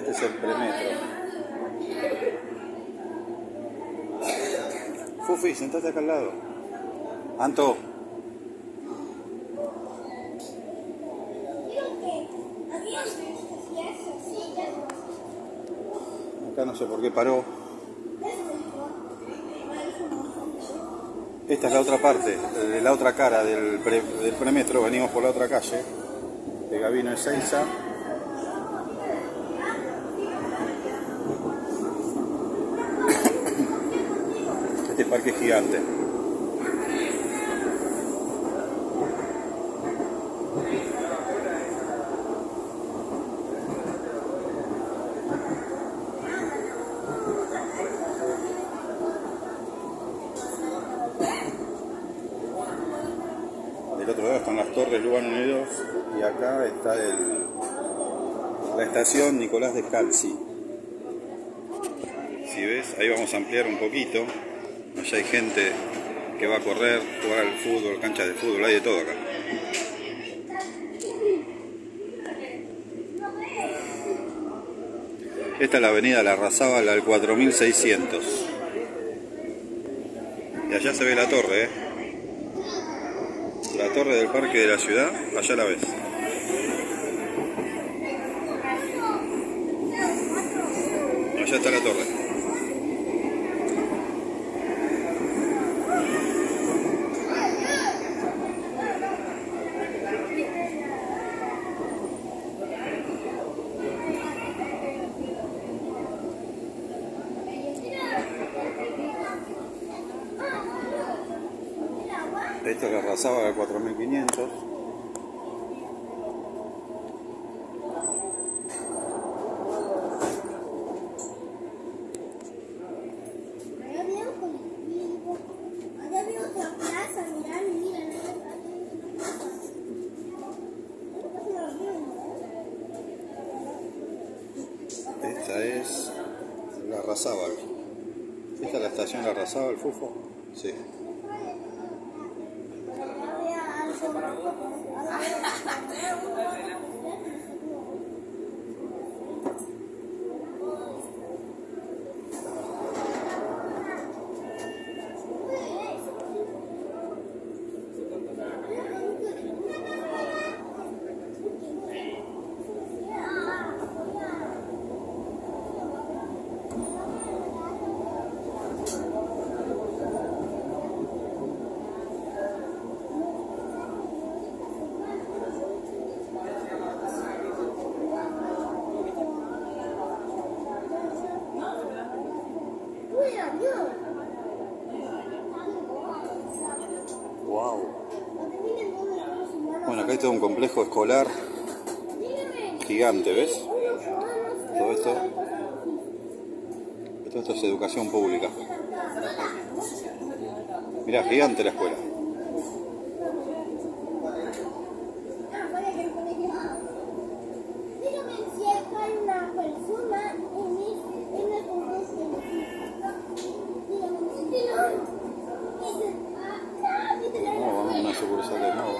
Este es el premetro. Fufi, sentate acá al lado. Anto. Acá no sé por qué paró. Esta es la otra parte, la otra cara del, pre- del premetro. Venimos por la otra calle, de Gavino Ezeiza. Parque gigante. Del otro lado están las torres Lugan Unidos y acá está el, la estación Nicolás Descalzi. Si ves, ahí vamos a ampliar un poquito. Allá hay gente que va a correr, jugar al fútbol, canchas de fútbol, hay de todo acá. Esta es la avenida La Razábal al 4600. Y allá se ve la torre, ¿eh? La torre del parque de la ciudad, allá la ves. Allá está la torre. Esto es la Razábal al 4500. Allá había un colectivo. Allá había otra plaza, mirá, mira, Esta es la Razábal. ¿Esta es la estación La Razábal, Fufo? Sí. para vos. Wow. Bueno, acá hay todo un complejo escolar gigante, ¿ves? Todo esto, todo esto es educación pública. Mirá, gigante la escuela. Dígame si acá hay una persona en es- en el contexto. Dígame si tiene- Ah, viste la- No, vamos a una sucursal de nuevo.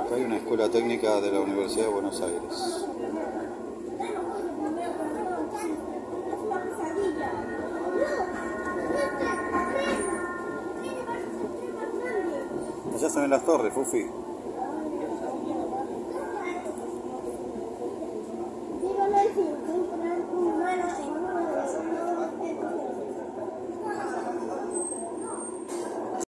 Acá hay una escuela técnica de la Universidad de Buenos Aires. Allá se ven las torres, Fufi.